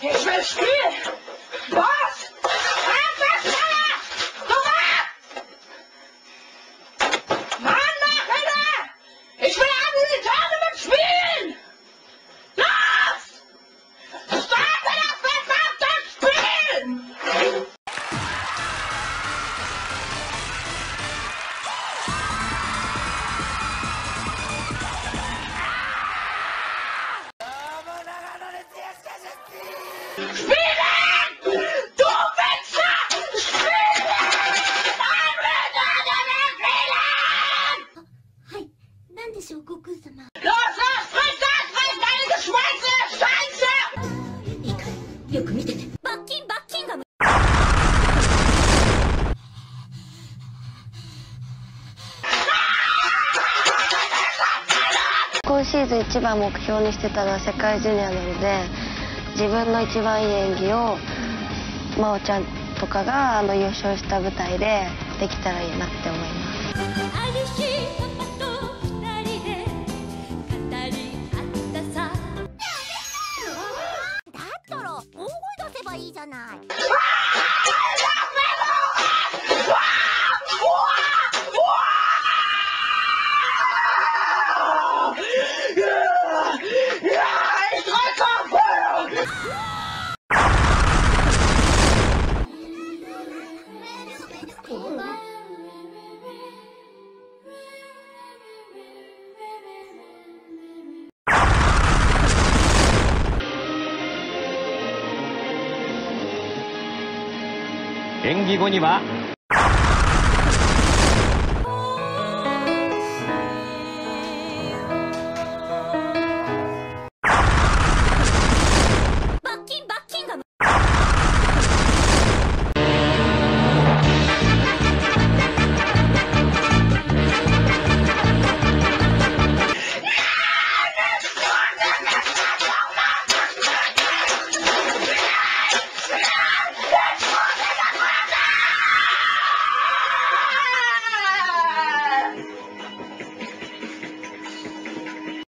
Ich will spielen! Was? 今シーズン一番目標にしてたのは世界ジュニアなので自分の一番いい演技を真央ちゃんとかがあの優勝した舞台でできたらいいなって思います。ある日パパと演技後には